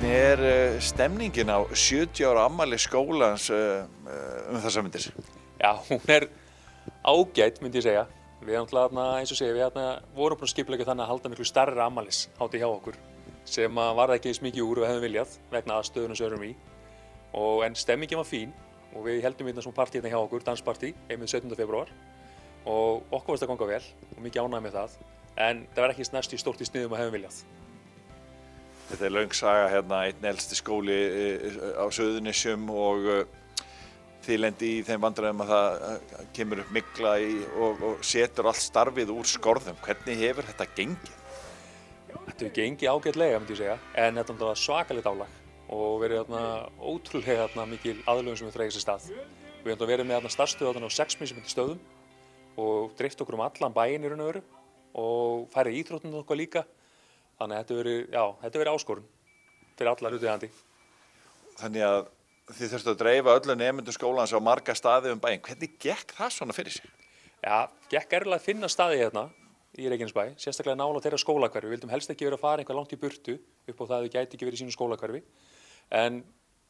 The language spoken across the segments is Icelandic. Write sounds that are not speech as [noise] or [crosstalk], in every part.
Hvernig er uh, stemningin á 70 ára ammali skólans uh, uh, um þessa myndir? Já, hún er ágætt, myndi ég segja. Við erum alltaf, eins og segja, við vorum búin að skiplega þannig að halda miklu starra ammalis hátti hjá okkur sem varða ekki eins mikið úr og hefðum viljað vegna aðstöðunum sem við erum í. Og, en stemmingin var fín og við heldum hérna svona partí hérna hjá okkur, danspartí, einmið 17. februar og okkur varst að ganga vel og mikið ánægð með það en það var ekki næst í stórt í sniðum að hefðum viljað. Þetta er laung saga hérna, einn elsti skóli uh, á Söðunissjum og uh, þið lendi í þeim vandræðum að það uh, kemur upp mikla í, og, og setur allt starfið úr skorðum. Hvernig hefur þetta gengið? Þetta hefur gengið ágætlega, myndi ég segja, en þetta er svakalegt álag og verið þarna ótrúlega þarna mikil aðlöfum sem við þreyðum sér stað. Við hefum verið með þarna starfstöðu á sex mismunandi stöðum og dreift okkur um allan bæin í raun og veru og færið íþróttunum okkur líka. Þannig að þetta verið, já, þetta verið áskorun fyrir alla hlutiðandi. Þannig að þið þurftu að dreifa öllu nefndu skólans á marga staði um bæin. Hvernig gekk það svona fyrir sig? Já, gekk erfilega að finna staði hérna í Reykjanesbæ, sérstaklega nála þeirra skólakverfi. Við vildum helst ekki vera að fara einhver langt í burtu upp á það að þau gæti ekki verið í sínu skólakverfi. En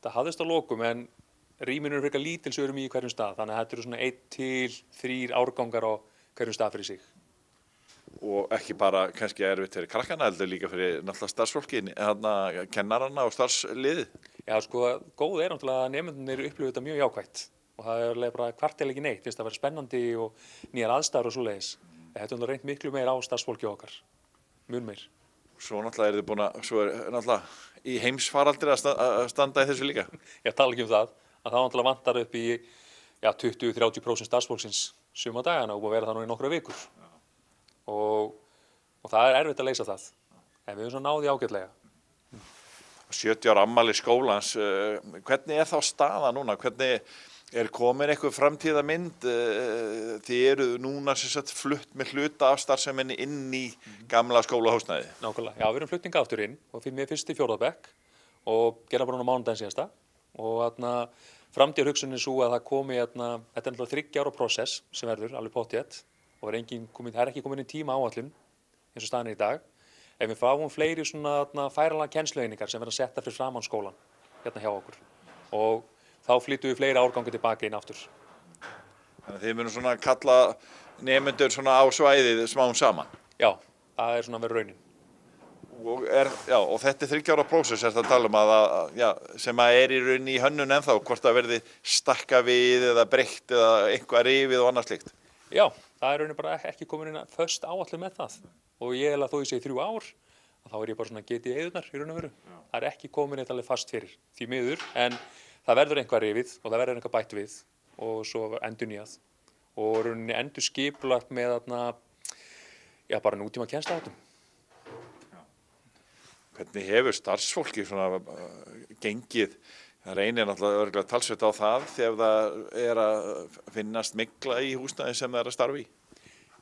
það hafðist á lokum, en rýminu eru fyrir lítil sem við erum í hverjum stað. Þannig að þetta eru svona 1 til 3 árgangar á hverjum stað fyrir sig. Og ekki bara kannski erfitt fyrir krakkana, heldur líka fyrir náttúrulega starfsfólkin, hérna kennarana og starfsliðið. Já, sko, góð er náttúrulega að nefndunir upplifið þetta mjög jákvægt og það er alveg bara kvartileg ekki neitt, það að vera spennandi og nýjar aðstæður og svo leiðis. Þetta er reynd miklu meir á starfsfólki okkar, mjög meir. Svo náttúrulega er þið búin að, svo er náttúrulega í heimsfaraldri að sta- að standa í þessu líka. [laughs] Ég tala ekki um það, að það náttúrulega vantar upp í já, 20-30% starfsfólksins suma dagana og búið að vera það nú í nokkra vikur. Og, og það er erfitt að leysa það, en við höfum svo náði ágætlega. 70 ára ammali skólans, uh, hvernig er þá staða núna? Hvernig er komin eitthvað framtíða mynd? Uh, þið eru núna sagt flutt með hluta af starfseminni inn í gamla skólahúsnæði. Nákvæmlega, já, við erum flutninga aftur inn og fyrir mér fyrst í fjórðabekk og gera bara núna mánudaginn síðasta og þarna framtíðar hugsunin svo að það komi þetta er náttúrulega þryggjára prósess sem verður, alveg pottjætt og er komin, það er ekki komin í tíma áallun eins og staðan er í dag. Ef við fáum fleiri svona færalega kennslueiningar sem verða setta fyrir framann skólan hérna hjá okkur og þá flyttum við fleiri árgangi tilbaka inn aftur. Þannig að þið munum svona kalla nefnendur svona á svæðið smám saman. Já, það er svona verið raunin. Og, er, já, og þetta er þryggjára prósess er það að tala um að, að já, sem að er í rauninni í hönnun ennþá, hvort það verði stakka við eða breytt eða einhvað rifið og annað slikt. Já, það er raunin bara ekki komin inn að föst áallum með það og ég held að þó ég segi þrjú ár þá er ég bara svona getið eðunar í raun og veru. Það er ekki komin eitthvað alveg fast fyrir því miður en það verður einhvað rifið og það verður einhvað bætt við og svo endur nýjað og rauninni endur skipulagt með þarna, já bara nútíma kjænslaháttum. Hvernig hefur starfsfólki svona uh, gengið? Það reynir náttúrulega örgulega talsveit á það þegar það er að finnast mikla í húsnæði sem það er að starfi í.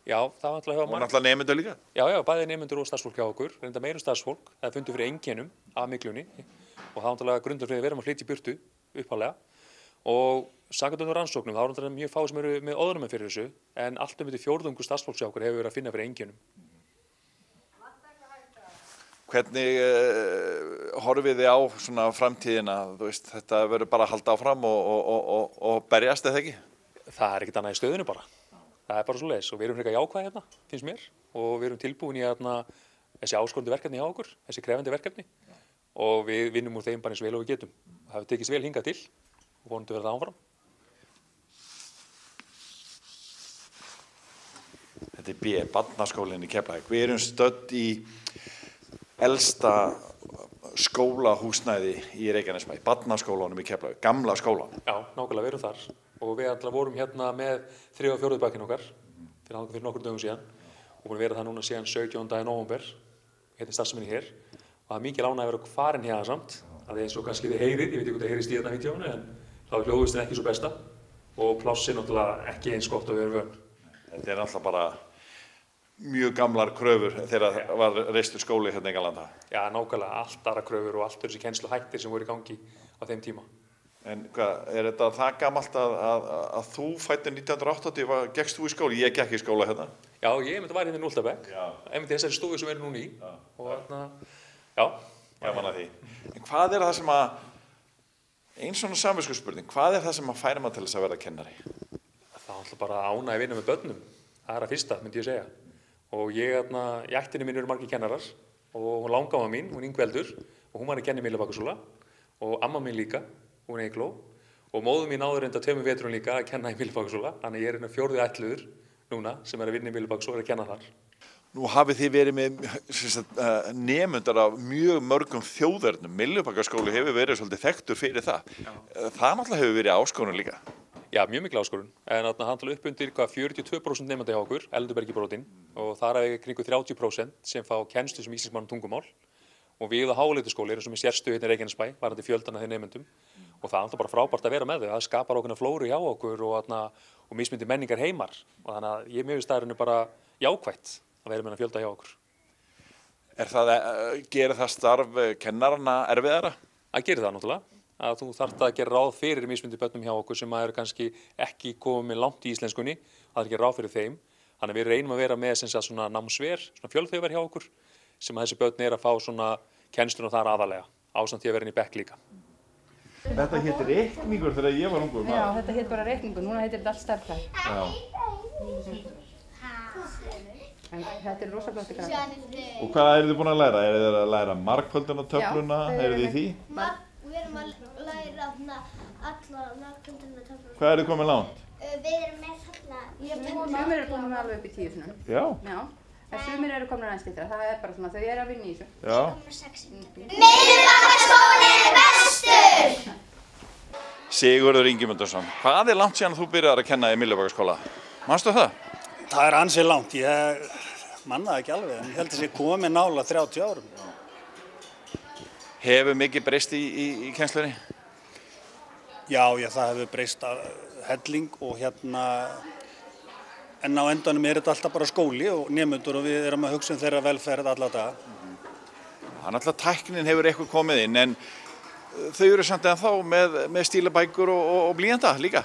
Já, það var náttúrulega Og náttúrulega nefndur líka. Já, já, bæði nefnendur og starfsfólk hjá okkur, reynda meirum starfsfólk, það er fundið fyrir einkennum af miklunni og það er náttúrulega grundur fyrir að vera með flytja í burtu upphálega og sangatundur rannsóknum, þá er náttúrulega mjög fáið sem eru með óðrum með fyrir þessu en allt um þetta fjórðungu starfsfólks hjá okkur hefur verið að finna fyrir einkennum. Hvernig uh, horfið þið á svona framtíðina? Þú veist, þetta verður bara að halda áfram og, og, og, og, og berjast eða ekki? Það er ekkert annað í stöðinu bara. Það er bara svo leiðis og við erum frekar jákvæði hérna, finnst mér, og við erum tilbúin í hérna, þessi áskorandi verkefni hjá okkur, þessi krefandi verkefni og við vinnum úr þeim bara eins vel og við getum. Það hefur tekist vel hingað til og vonandi verða það áfram. Þetta er B, barnaskólinn í Keflavík. Við erum stödd í elsta skólahúsnæði í Reykjanesbæ, barnaskólanum í Keflavík, gamla skólan. Já, nákvæmlega við erum þar og við alltaf vorum hérna með þrið og fjóruð bakinn okkar fyrir, fyrir nokkur dögum síðan og búin að vera það núna síðan 17. november hérna starfseminni hér og það er mikið lána að vera farin hérna samt að eins og kannski þið heyrið, ég veit ekki hvort þið heyrið stíðarna vítjónu en þá er hljóðustin ekki svo besta og plássin náttúrulega ekki eins gott að við erum vön. Þetta er alltaf bara mjög gamlar kröfur þegar það var reistur skóli hérna í Engalanda. Já, nákvæmlega allt aðra kröfur og allt þessi kennslu hættir sem voru í gangi á þeim tíma. En hvað, er þetta það gamalt að, að, að þú fættir 1980, var, gekkst þú í skóli? Ég gekk í skóla hérna. Já, ég myndi að væri hérna í Núltabæk, Já. einmitt í þessari stofu sem við erum núna í og þarna, já, gaman að því. En hvað er það sem að, einn svona samvisku spurning, hvað er það sem að færa maður til þess að vera kennari? Það er alltaf bara ánæg að vinna með börnum. Það er að fyrsta, myndi ég segja. Og ég, þarna, í ættinni mín eru margir kennarar og hún langáma mín, hún Yngveldur og hún var að kenna í Millibakasúla og amma mín líka, hún Eikló og móðu mín áður enda tveimur veturinn líka að kenna í Millibakasúla. Þannig ég er hérna fjórði ætluður núna sem er að vinna í er að kenna þar. Nú hafið þið verið með uh, nemundar af mjög mörgum þjóðverðnum. Millubakaskóli hefur verið svolítið þekktur fyrir það. Uh, það náttúrulega hefur verið áskonun líka. Já, mjög mikil áskorun. En hann tala upp undir hvað 42% nefndi hjá okkur, Eldurbergi og þar er kringu 30% sem fá kennslu sem íslensmann tungumál og við á háleituskóli erum sem er sérstu hérna í Reykjanesbæ, varandi fjöldana þeir nefndum og það er bara frábært að vera með þau, það skapar okkur flóru hjá okkur og, atna, og mismyndi menningar heimar og þannig að ég mjög staðurinn er bara jákvætt að vera með að fjölda hjá okkur. Er það, gerir það starf kennarana erfiðara? Það gerir það náttúrulega að þú þarfst að gera ráð fyrir mismundi börnum hjá okkur sem eru kannski ekki komið langt í íslenskunni, það er ekki ráð fyrir þeim. Þannig að við reynum að vera með svona námsver, svona fjölþauver hjá okkur sem að þessi börn er að fá svona kennslun og það er aðalega, ásamt því að vera inn í bekk líka. Þetta heitir reikningur þegar ég var ungur maður? Já, þetta heitir bara reikningur, núna heitir þetta allt. Já. En þetta er rosa flott í krakka. Og hvað eru þið búin að læra? Er þið að læra markföldun og töfluna? Já, eru þið í því? Við erum að alla markföldun og töfluna. Hvað eru þið komið langt? Við erum með þarna... Sumir eru komin með alveg upp í tíu svona. Já. Já. En sumir eru komin aðeins stýttra, það er bara svona, þau eru að vinna í þessu. Já. Miðbakaskóli er bestur! Sigurður Ingemyndarsson, hvað er langt síðan þú byrjar að kenna í Millibakaskóla? Mástu það? Það er ansið langt, ég mannaði ekki alveg, en ég held að það sé komið nála 30 árum. Hefur mikið breyst í, í, í kennslunni? Já, já, það hefur breyst að helling og hérna en á endanum er þetta alltaf bara skóli og nefnundur og við erum að hugsa um þeirra velferð alla daga. Þannig að tæknin hefur eitthvað komið inn en uh, þau eru samt eða þá með, með stílabækur og, og, og blíjanda líka?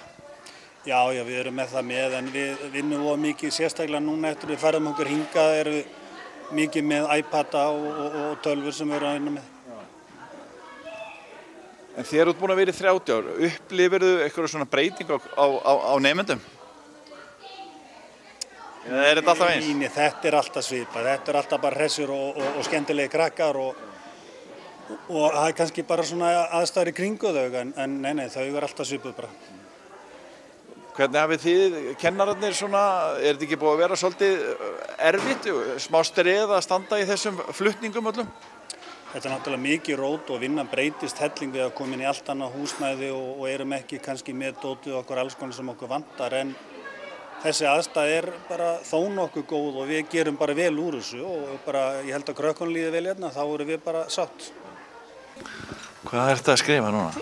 Já, já, við erum með það með en við vinnum of mikið sérstaklega núna eftir við færðum okkur hingað erum við mikið með iPad-a og, og tölfur sem við erum að vinna með. En þér ert búin að vera í 30 ár, upplifir þú eitthvað svona breyting á, á, á nefndum? Eða er þetta alltaf eins? Íni, þetta er alltaf svipað, þetta er alltaf bara hressur og, og, og skemmtilegi krakkar og, og það er kannski bara svona aðstæður í kringu þau en, en nei, nei, þau er alltaf svipað bara. Hvernig hafið þið, kennararnir svona, er þetta ekki búið að vera svolítið erfitt, smá streð að standa í þessum fluttningum öllum? Þetta er náttúrulega mikið rót og vinnan breytist helling við að koma inn í allt annað húsnæði og erum ekki kannski með dótið okkur alls konar sem okkur vantar en þessi aðstæð er bara þó nokkuð góð og við gerum bara vel úr þessu og bara ég held að krökkun líði vel hérna, þá erum við bara sátt. Hvað er þetta að skrifa núna?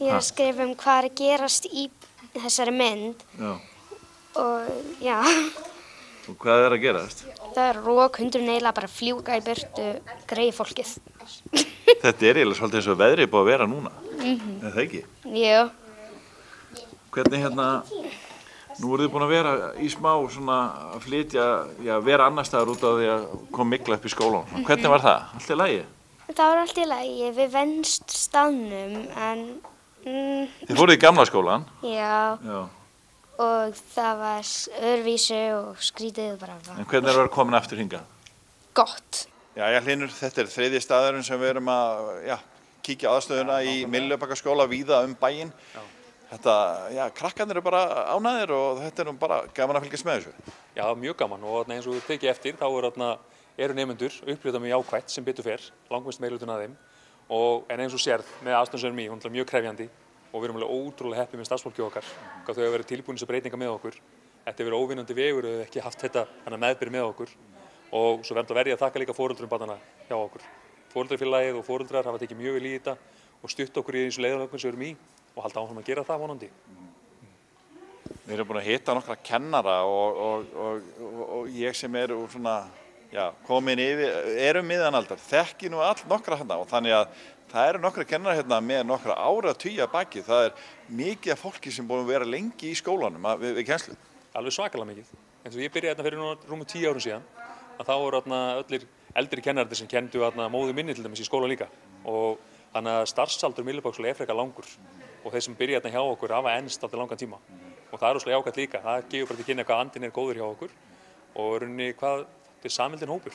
Ég er að skrifa um hvað er gerast í þessari mynd Já. og já, Og hvað er að gerast? Það er rók, hundurinn eiginlega bara fljúka í burtu, greiði fólkið. [laughs] Þetta er eiginlega svolítið eins og veðrið búið að vera núna, er það ekki? Jú, Hvernig hérna, nú eru þið búin að vera í smá svona að flytja, já, vera annar staðar út á því að koma mikla upp í skólan. Hvernig var það? Allt er lægi? það var allt í lagi, við venst staðnum en mm, Þið fóruð í gamla skólan? já, Já. Og það var örvísu og skrítið bara En hvernig er það að vera komin aftur hingað? gott. Já, já, hlinur, þetta er þriði staðurinn sem við erum að, já, kíkja aðstöðuna í Millubakaskóla víða um bæinn. Þetta, já, krakkarnir eru bara ánæðir og þetta er nú bara gaman að fylgjast með þessu. Já, mjög gaman og þarna eins og við tekið eftir þá er, þarna, eru nefnendur upplýtað með jákvætt sem betur fer, langmest meilutun að þeim og en eins og sérð með aðstöðsverðum í, hún er mjög krefjandi og við erum alveg ótrúlega heppið með starfsfólki okkar hvað þau hafa verið tilbúin þessu breytinga með okkur Þetta hefur verið óvinnandi vegur ef við ekki haft þetta meðbyrð með okkur og svo verðum að verja að þakka líka fóruldrum barnana hjá okkur. Fóruldrafélagið og fóruldrar hafa tekið mjög vel í þetta og stutt okkur í þessu leiðanöfnum sem við erum í og halda áfram að gera það vonandi. Við erum búin að hitta nokkra kennara og, og, og, og ég sem er svona, já, komin yfir, erum miðanaldar, þekki nú all nokkra hérna og þannig að það eru nokkra kennara hérna með nokkra ára tíja baki. Það er mikið af fólki sem búin að vera lengi í skólanum að, við, við kennslu. Alveg svakalega mikið. En svo ég byrjaði hérna fyrir núna rúmum tíu árum síðan að þá voru hérna öllir eldri kennararnir sem kendu þarna móðu minni til dæmis í skóla líka og þannig að starfsaldur millibókslega er frekar langur og þeir sem byrja þarna hjá okkur hafa ennst alltaf langan tíma og það er úrslega jákvæmt líka, það gefur bara til kynna hvað andin er góður hjá okkur og rauninni hvað þetta er samildin hópur